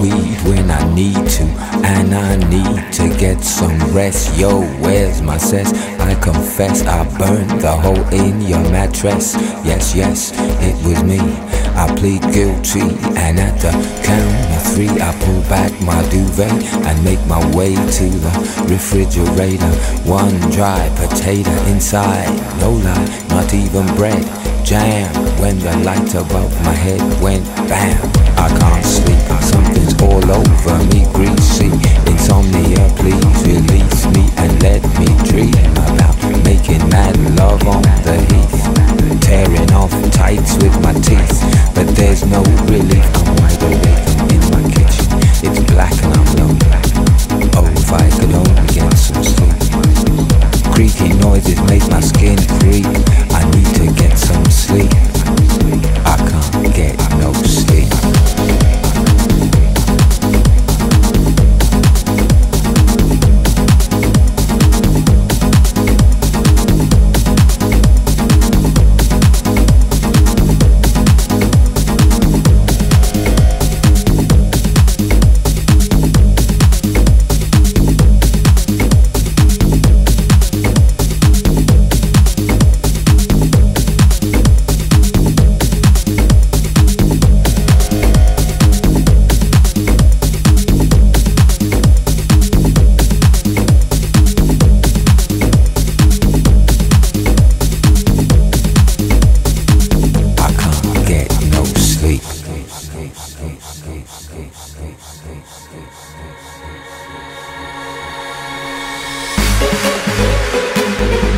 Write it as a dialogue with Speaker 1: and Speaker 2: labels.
Speaker 1: weed when I need to, and I need to get some rest. Yo, where's my cess? I confess I burned the hole in your mattress. Yes, yes, it was me. I plead guilty, and at the count of three, I pull back my duvet and make my way to the refrigerator. One dry potato inside, no lie, not even bread. Jam when the light above my head went bam. I can't sleep, something's all over me, greasy. Thank you.